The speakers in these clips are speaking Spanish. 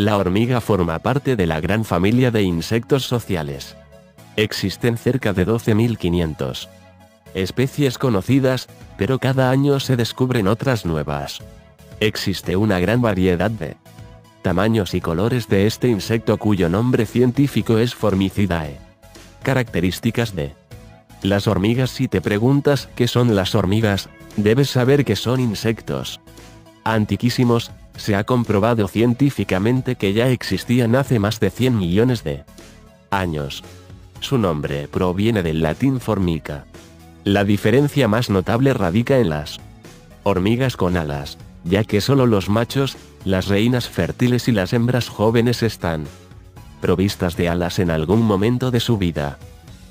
La hormiga forma parte de la gran familia de insectos sociales. Existen cerca de 12.500 especies conocidas, pero cada año se descubren otras nuevas. Existe una gran variedad de tamaños y colores de este insecto cuyo nombre científico es Formicidae. Características de las hormigas Si te preguntas qué son las hormigas, debes saber que son insectos antiquísimos, se ha comprobado científicamente que ya existían hace más de 100 millones de años. Su nombre proviene del latín formica. La diferencia más notable radica en las hormigas con alas, ya que solo los machos, las reinas fértiles y las hembras jóvenes están provistas de alas en algún momento de su vida.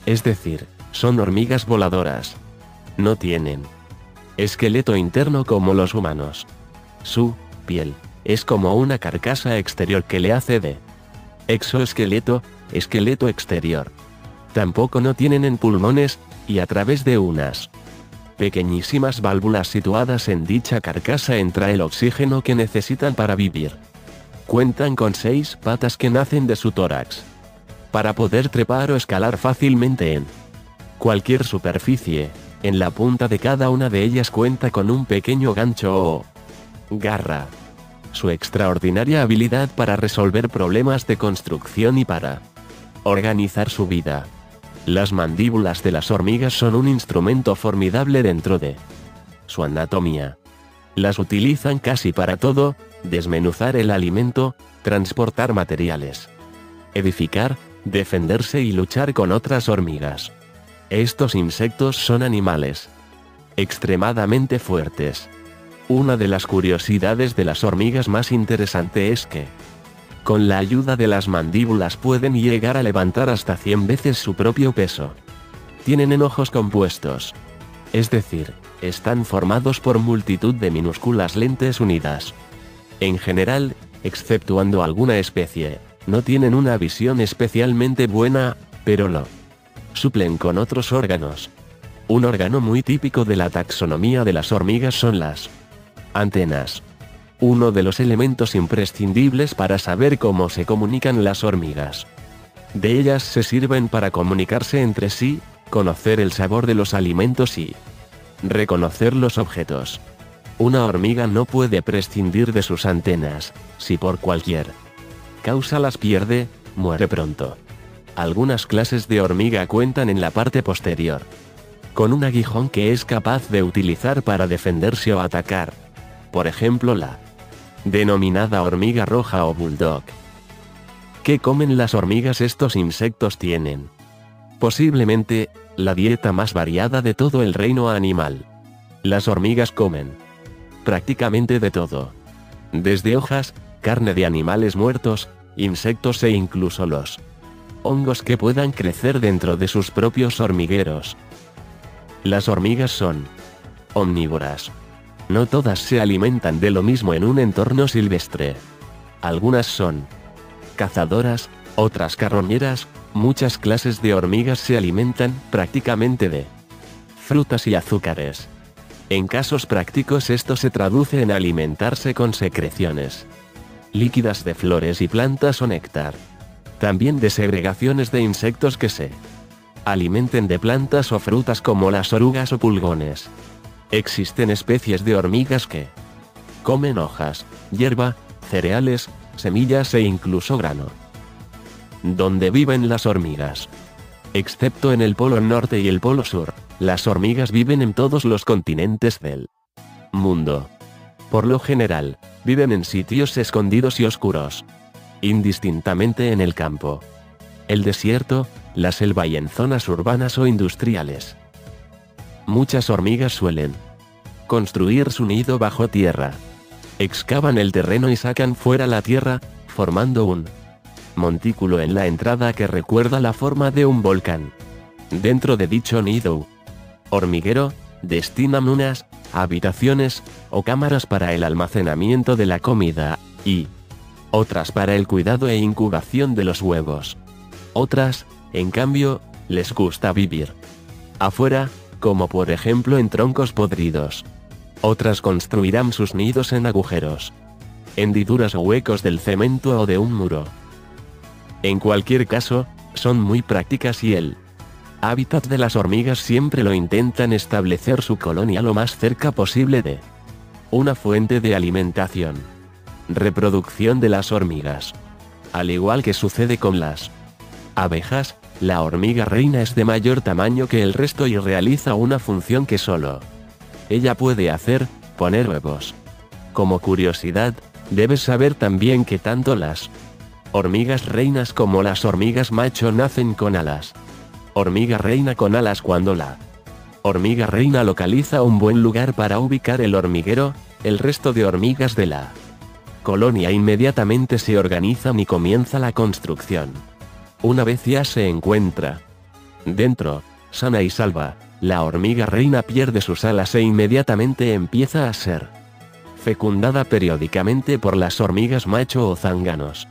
Es decir, son hormigas voladoras. No tienen esqueleto interno como los humanos. Su piel es como una carcasa exterior que le hace de exoesqueleto, esqueleto exterior. Tampoco no tienen en pulmones, y a través de unas pequeñísimas válvulas situadas en dicha carcasa entra el oxígeno que necesitan para vivir. Cuentan con seis patas que nacen de su tórax. Para poder trepar o escalar fácilmente en cualquier superficie, en la punta de cada una de ellas cuenta con un pequeño gancho o garra. Su extraordinaria habilidad para resolver problemas de construcción y para organizar su vida las mandíbulas de las hormigas son un instrumento formidable dentro de su anatomía. Las utilizan casi para todo, desmenuzar el alimento, transportar materiales, edificar, defenderse y luchar con otras hormigas. Estos insectos son animales extremadamente fuertes. Una de las curiosidades de las hormigas más interesante es que, con la ayuda de las mandíbulas pueden llegar a levantar hasta 100 veces su propio peso. Tienen enojos compuestos. Es decir, están formados por multitud de minúsculas lentes unidas. En general, exceptuando alguna especie, no tienen una visión especialmente buena, pero lo suplen con otros órganos. Un órgano muy típico de la taxonomía de las hormigas son las antenas uno de los elementos imprescindibles para saber cómo se comunican las hormigas. De ellas se sirven para comunicarse entre sí, conocer el sabor de los alimentos y reconocer los objetos. Una hormiga no puede prescindir de sus antenas, si por cualquier causa las pierde, muere pronto. Algunas clases de hormiga cuentan en la parte posterior con un aguijón que es capaz de utilizar para defenderse o atacar. Por ejemplo la denominada hormiga roja o bulldog. ¿Qué comen las hormigas? Estos insectos tienen posiblemente la dieta más variada de todo el reino animal. Las hormigas comen prácticamente de todo. Desde hojas, carne de animales muertos, insectos e incluso los hongos que puedan crecer dentro de sus propios hormigueros. Las hormigas son omnívoras. No todas se alimentan de lo mismo en un entorno silvestre. Algunas son cazadoras, otras carroñeras, muchas clases de hormigas se alimentan prácticamente de frutas y azúcares. En casos prácticos esto se traduce en alimentarse con secreciones líquidas de flores y plantas o néctar. También de segregaciones de insectos que se alimenten de plantas o frutas como las orugas o pulgones. Existen especies de hormigas que comen hojas, hierba, cereales, semillas e incluso grano. ¿Dónde viven las hormigas? Excepto en el Polo Norte y el Polo Sur, las hormigas viven en todos los continentes del mundo. Por lo general, viven en sitios escondidos y oscuros. Indistintamente en el campo, el desierto, la selva y en zonas urbanas o industriales. Muchas hormigas suelen construir su nido bajo tierra. Excavan el terreno y sacan fuera la tierra, formando un montículo en la entrada que recuerda la forma de un volcán. Dentro de dicho nido, hormiguero, destinan unas habitaciones o cámaras para el almacenamiento de la comida, y otras para el cuidado e incubación de los huevos. Otras, en cambio, les gusta vivir afuera, como por ejemplo en troncos podridos. Otras construirán sus nidos en agujeros hendiduras o huecos del cemento o de un muro. En cualquier caso, son muy prácticas y el hábitat de las hormigas siempre lo intentan establecer su colonia lo más cerca posible de una fuente de alimentación. Reproducción de las hormigas. Al igual que sucede con las abejas, la hormiga reina es de mayor tamaño que el resto y realiza una función que solo ella puede hacer, poner huevos. Como curiosidad, debes saber también que tanto las hormigas reinas como las hormigas macho nacen con alas. Hormiga reina con alas cuando la hormiga reina localiza un buen lugar para ubicar el hormiguero, el resto de hormigas de la colonia inmediatamente se organizan y comienza la construcción. Una vez ya se encuentra dentro, sana y salva, la hormiga reina pierde sus alas e inmediatamente empieza a ser fecundada periódicamente por las hormigas macho o zánganos.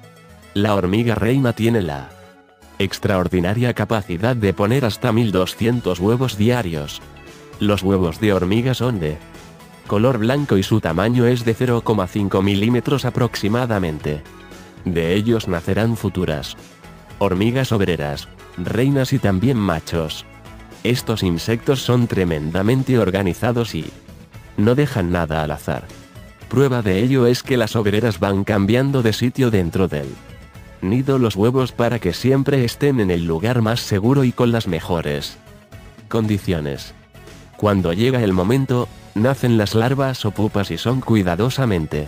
La hormiga reina tiene la extraordinaria capacidad de poner hasta 1200 huevos diarios. Los huevos de hormiga son de color blanco y su tamaño es de 0,5 milímetros aproximadamente. De ellos nacerán futuras hormigas obreras, reinas y también machos. Estos insectos son tremendamente organizados y no dejan nada al azar. Prueba de ello es que las obreras van cambiando de sitio dentro del nido los huevos para que siempre estén en el lugar más seguro y con las mejores condiciones. Cuando llega el momento, nacen las larvas o pupas y son cuidadosamente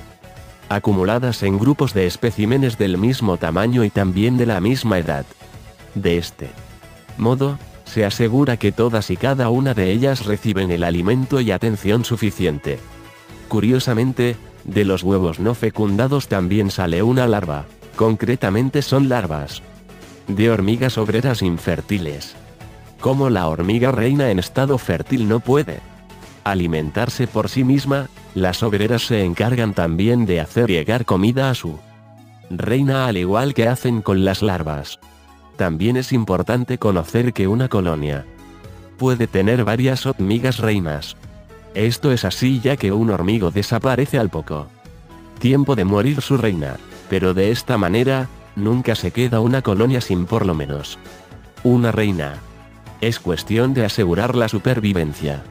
acumuladas en grupos de especímenes del mismo tamaño y también de la misma edad. De este modo, se asegura que todas y cada una de ellas reciben el alimento y atención suficiente. Curiosamente, de los huevos no fecundados también sale una larva, concretamente son larvas de hormigas obreras infértiles. Como la hormiga reina en estado fértil no puede alimentarse por sí misma, las obreras se encargan también de hacer llegar comida a su reina al igual que hacen con las larvas. También es importante conocer que una colonia puede tener varias hormigas reinas. Esto es así ya que un hormigo desaparece al poco tiempo de morir su reina, pero de esta manera, nunca se queda una colonia sin por lo menos una reina. Es cuestión de asegurar la supervivencia.